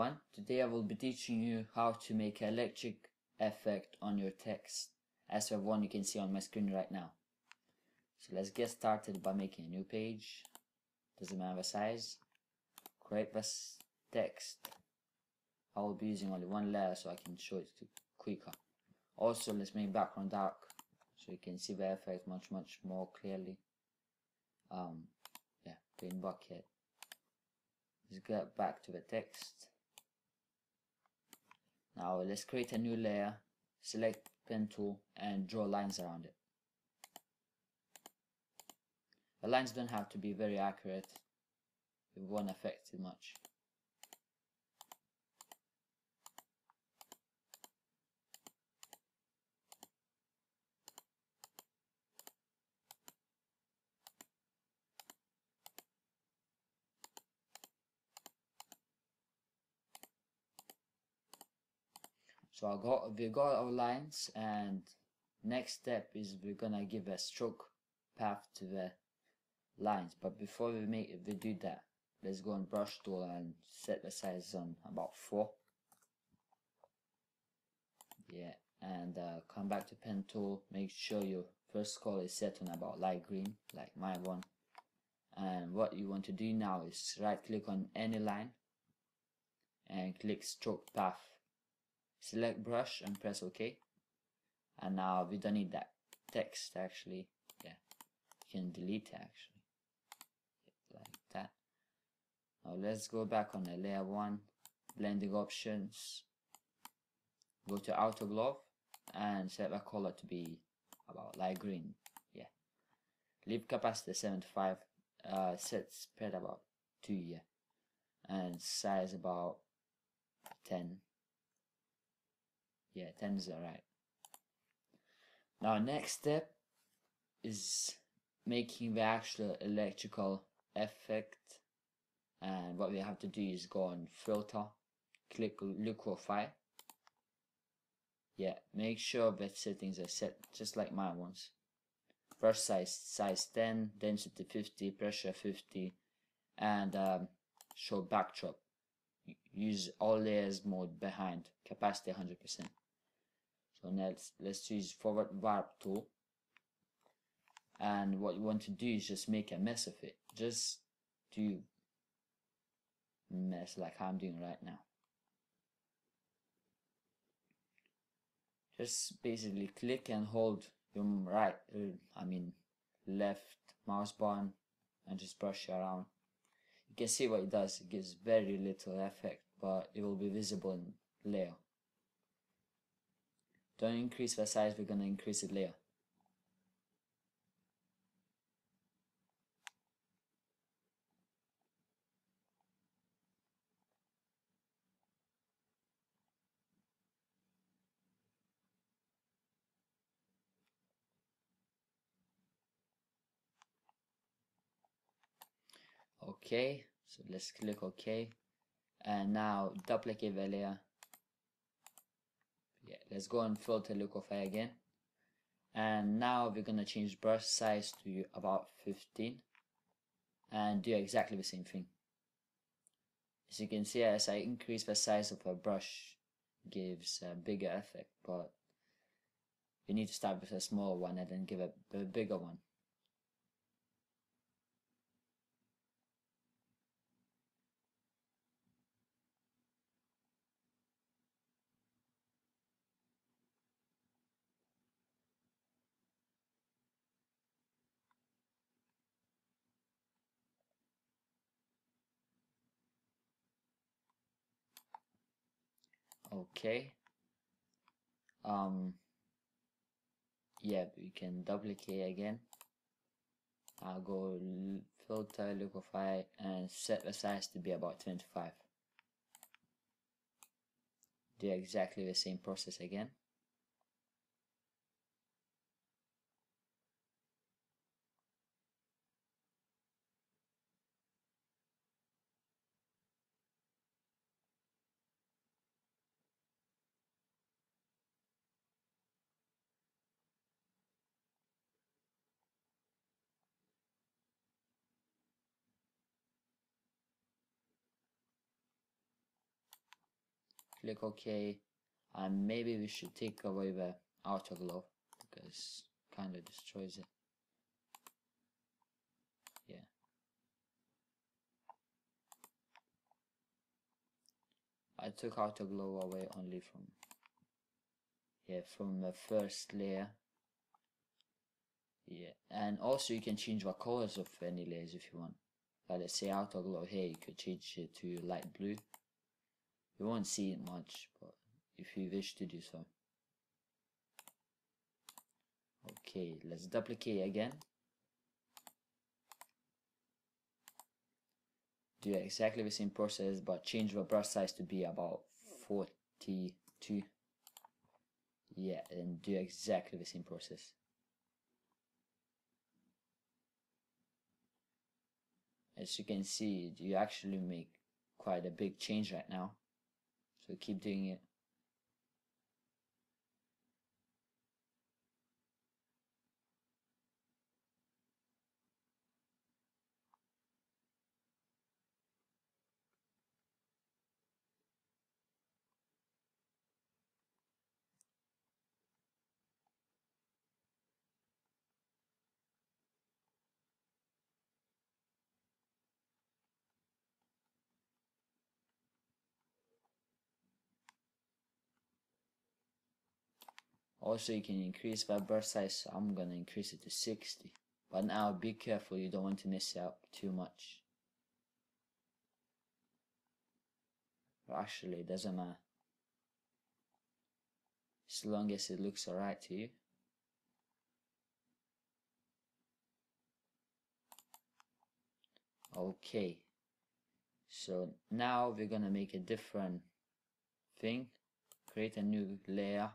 everyone. Today I will be teaching you how to make an electric effect on your text as the one you can see on my screen right now. So let's get started by making a new page. Doesn't matter the size. Create this text. I will be using only one layer so I can show it quicker. Also let's make background dark so you can see the effect much much more clearly. Um, yeah, green bucket. Let's get back to the text. Now let's create a new layer, select pen tool and draw lines around it. The lines don't have to be very accurate, it won't affect it much. So I got we got our lines and next step is we're gonna give a stroke path to the lines. But before we make we do that let's go on brush tool and set the size on about 4 yeah and uh, come back to pen tool make sure your first color is set on about light green like my one. And what you want to do now is right click on any line and click stroke path select brush and press OK. And now we don't need that text actually. Yeah you can delete it actually. Like that. Now let's go back on the layer 1 blending options. Go to outer glow and set the color to be about light green. Yeah. Leave capacity 75 uh, set spread about 2 yeah. And size about 10 yeah, 10 is alright. Now next step is making the actual electrical effect and what we have to do is go on filter, click liquify. Yeah, make sure that settings are set just like my ones. Brush size size 10, density 50, pressure 50, and um, show backdrop. Use all layers mode behind, capacity 100%. So now let's let's use forward warp tool. And what you want to do is just make a mess of it. Just do mess like I'm doing right now. Just basically click and hold your right, uh, I mean left mouse button and just brush around. Can see what it does. It gives very little effect, but it will be visible in layer. Don't increase the size, we're going to increase it later. okay so let's click ok. And now duplicate layer yeah let's go and filter liquify again. And now we're gonna change brush size to about 15 and do exactly the same thing. As you can see as I increase the size of a brush gives a bigger effect but you need to start with a small one and then give it a bigger one okay. Um yeah we can duplicate again. I'll go filter liquify and set the size to be about 25 do exactly the same process again click OK and maybe we should take away the outer glow because kind of destroys it. Yeah. I took outer glow away only from yeah from the first layer. Yeah and also you can change the colors of any layers if you want. Like let's say outer glow here you could change it to light blue you won't see it much but if you wish to do so. Okay let's duplicate again. Do exactly the same process but change the brush size to be about 42 yeah and do exactly the same process. As you can see you actually make quite a big change right now so keep doing it also you can increase that brush size so I'm gonna increase it to 60 but now be careful you don't want to mess it up too much. Actually it doesn't matter. As long as it looks alright to you. Okay. So now we're gonna make a different thing. Create a new layer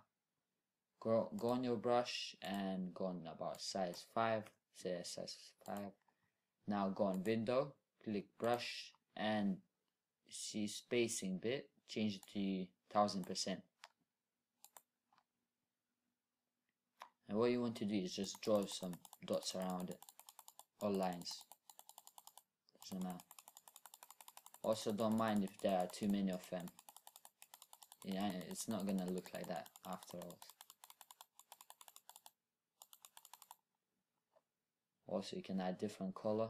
go, on your brush and go on about size 5 say size 5 now go on window click brush and see spacing bit change it to thousand percent. And what you want to do is just draw some dots around it or lines doesn't matter. Also don't mind if there are too many of them. Yeah it's not gonna look like that after also you can add different color.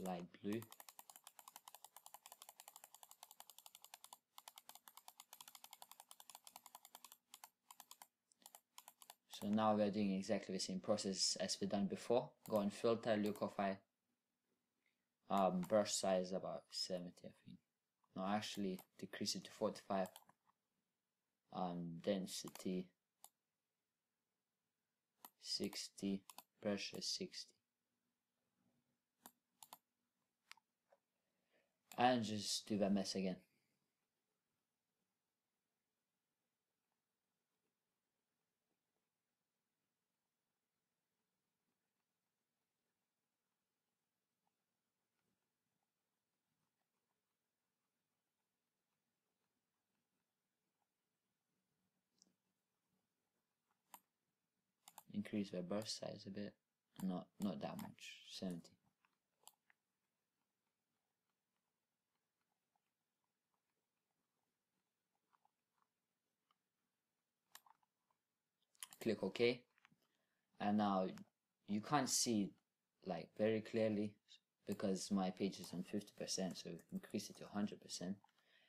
Light blue. So now we're doing exactly the same process as we done before. Go on filter Liquify um, brush size about 70 I think. No actually decrease it to 45 um, density 60 pressure 60 and just do that mess again increase the brush size a bit. Not not that much. 70 click OK. And now you can't see like very clearly because my page is on 50% so increase it to 100%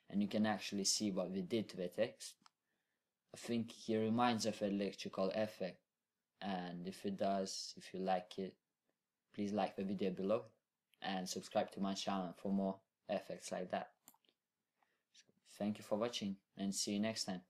and you can actually see what we did to the text. I think it reminds of electrical effect and if it does if you like it please like the video below and subscribe to my channel for more effects like that. So thank you for watching and see you next time